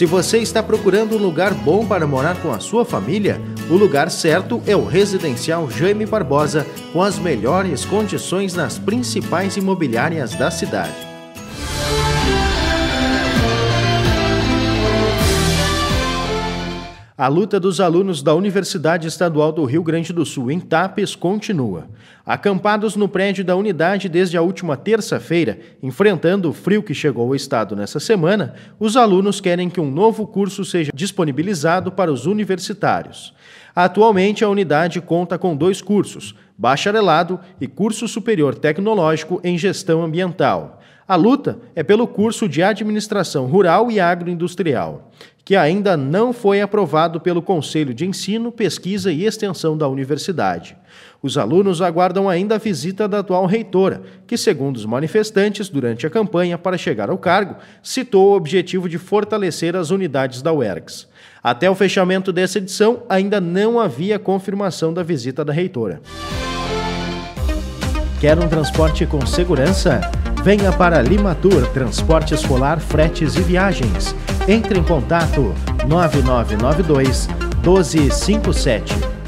Se você está procurando um lugar bom para morar com a sua família, o lugar certo é o Residencial Jaime Barbosa, com as melhores condições nas principais imobiliárias da cidade. A luta dos alunos da Universidade Estadual do Rio Grande do Sul, em Tapes, continua. Acampados no prédio da unidade desde a última terça-feira, enfrentando o frio que chegou ao estado nessa semana, os alunos querem que um novo curso seja disponibilizado para os universitários. Atualmente, a unidade conta com dois cursos: bacharelado e curso superior tecnológico em gestão ambiental. A luta é pelo curso de Administração Rural e Agroindustrial, que ainda não foi aprovado pelo Conselho de Ensino, Pesquisa e Extensão da Universidade. Os alunos aguardam ainda a visita da atual reitora, que, segundo os manifestantes, durante a campanha para chegar ao cargo, citou o objetivo de fortalecer as unidades da UERGS. Até o fechamento dessa edição, ainda não havia confirmação da visita da reitora. Quer um transporte com segurança? Venha para Limatur Transporte Escolar, Fretes e Viagens. Entre em contato 9992 1257.